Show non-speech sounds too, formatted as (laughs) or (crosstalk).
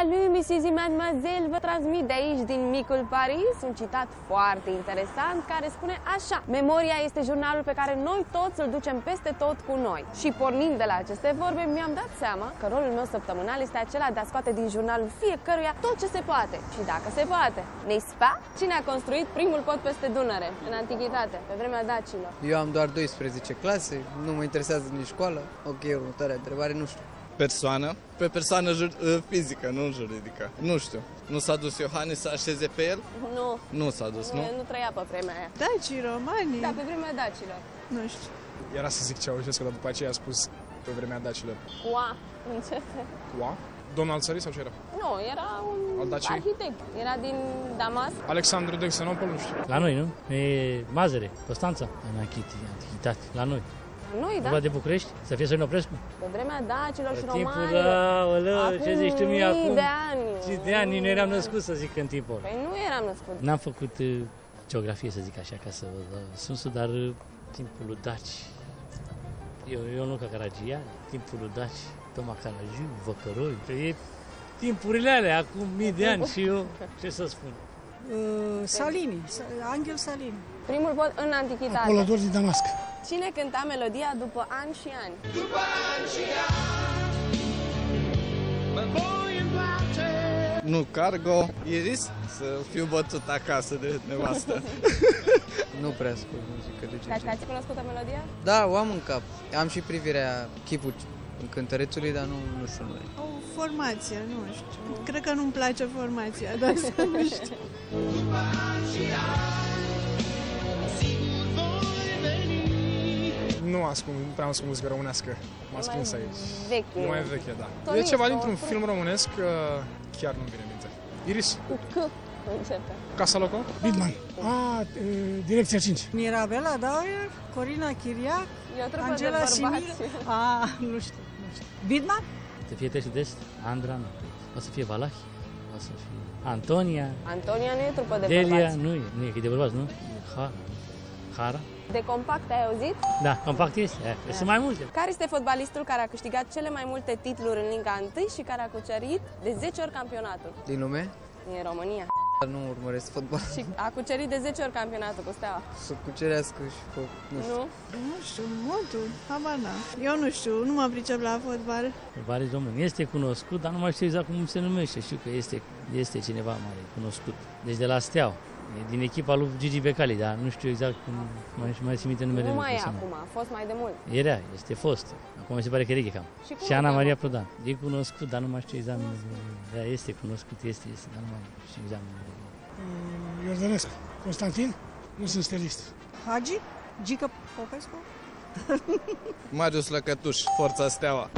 Salut, messieurs et mademoiselles! Vă transmit de aici, din micul Paris, un citat foarte interesant care spune așa. Memoria este jurnalul pe care noi toți îl ducem peste tot cu noi. Și pornind de la aceste vorbe, mi-am dat seama că rolul meu săptămânal este acela de a scoate din jurnalul fiecăruia tot ce se poate. Și dacă se poate. N'est-ce pas? Cine a construit primul pod peste Dunăre, în antichitate, pe vremea dacilor? Eu am doar 12 clase, nu mă interesează nici școală. Ok, următoarea întrebare, nu știu. Persoană, pe persoană jur, uh, fizică, nu juridică. Nu știu. Nu s-a dus Iohannis să așeze pe el? Nu, Nu s-a dus, nu? nu trăia pe vremea aia. Dacii, romanii, Da, pe vremea dacilor. nu știu. Era să zic Ceaușescu, dar după aceea a spus pe vremea dacilor. Ua, începe. Ua? Domnul al țării sau ce era? Nu, era un Al Daciei? arhitect. Era din Damasc. Alexandru de Xenopol, nu știu. La noi, nu? E Mazăre, Constanța, în anchiti- antichitate, la noi. Noi, da? Vorba de București, să fie Sorin Oprescu. Pe vremea dacilor și Pe timpul, romanilor. da, Acum ce zici tu mie mii acum? de ani. Și de ani nu eram născut, să zic, în timpul ăla. Păi nu eram născut. N-am făcut uh, geografie, să zic așa, ca să vă dau sunsul, dar uh, timpul lui Daci, eu, eu nu ca Caragia, timpul lui Daci, Toma Caragiu, Văcăroi, e timpurile alea, acum mii de ani și eu, ce să spun. Uh, Salini, Angel Salini. Primul pod în antichitate. Apolodor din Damasc. Cine cânta melodia după ani și ani? Nu, cargo, Iris, să fiu bătut acasă de nevastă. (laughs) Nu prea ascult muzică de Ca, genul. ați cunoscut-o melodie? Da, o am în cap. Am și privirea, chipul cântărețului, dar nu, nu știu noi. O formație, nu știu. Cred că nu-mi place formația, dar să (laughs) nu știu. Nu ascult, nu prea ascult muzică românească. M-a prins aici. Veche. E mai veche, da. Tonisto, e ceva dintr-un cum? film românesc, uh, chiar nu-mi vine în minte. Iris, Cu C începe. Casa Loco? Bidman. A, e, direcția 5. Mirabela Dauer, Corina Chiriac, E o trupă Angela de Simir. bărbați. A, nu știu, nu știu. Bidman? Să fie Tești de Est, Andra, nu. O să fie Valahi, o să fie Antonia, Antonia nu e trupă de Delia, bărbați. nu e, nu e, că e de bărbați, nu? E Hara, Hara. De compact ai auzit? Da, compact este, da. sunt mai multe. Care este fotbalistul care a câștigat cele mai multe titluri în Liga 1 și care a cucerit de 10 ori campionatul? Din lume? Din România. Dar nu urmăresc fotbal. Și a cucerit de 10 ori campionatul cu Steaua. Să cucerească și pe, nu știu. Nu? Nu știu, modul, habar n-am. Eu nu știu, nu mă pricep la fotbal. Varis Român. Este cunoscut, dar nu mai știu exact cum se numește. Știu că este, este cineva mare, cunoscut. Deci de la Steaua. E din echipa lui Gigi Becali, dar nu știu exact cum mai, mai țin minte numele Nu lui, mai e cum se acum, a fost mai de mult. numește. Era, este fost. Acum mi se pare că e cam. Și cum Și îl Ana cheamă? Maria Prodan. E cunoscut, dar nu mai știu exact. Da, este cunoscut, este, este, dar nu mai știu exact. numele. Iordănescu. Constantin. Nu sunt stelist. Hagi? Gică Popescu? Marius Lăcătuș, Forța Steaua.